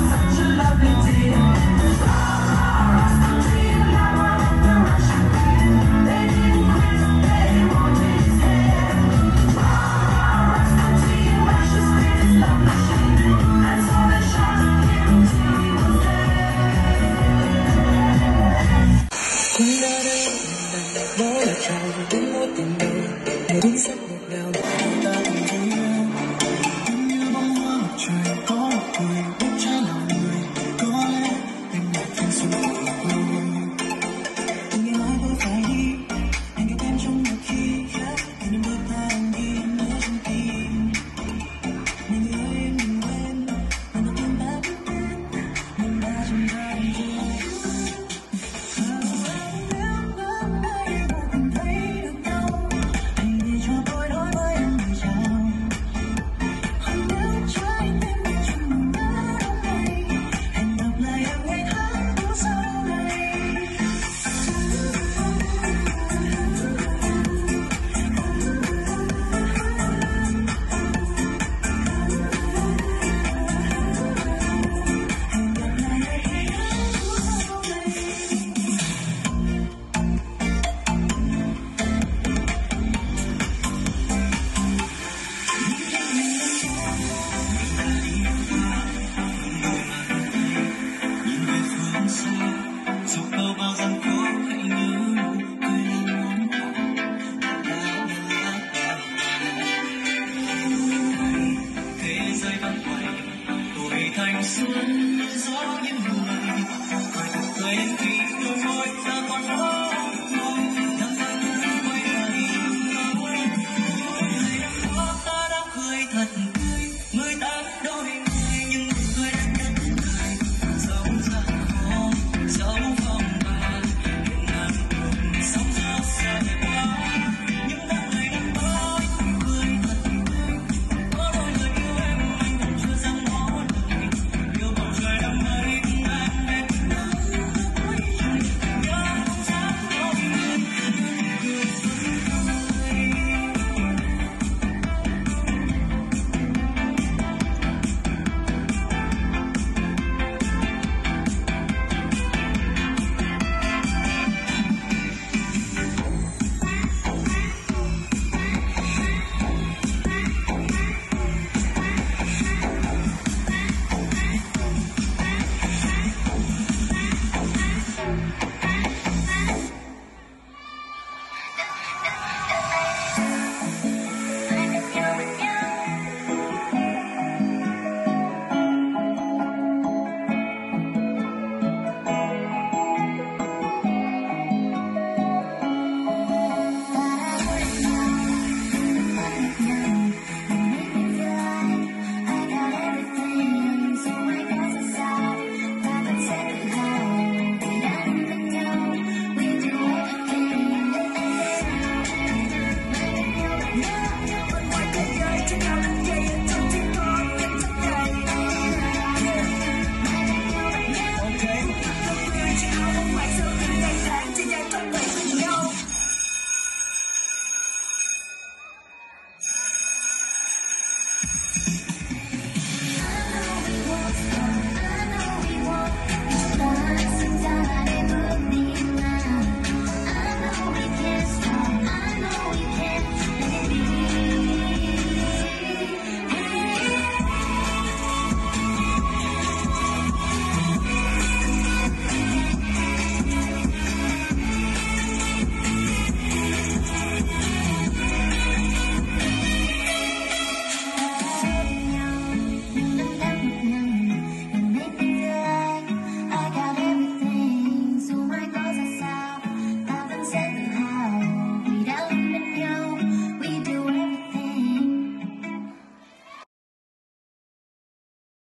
Yeah. xuân gió như người cười cười em khi đôi môi ta còn nói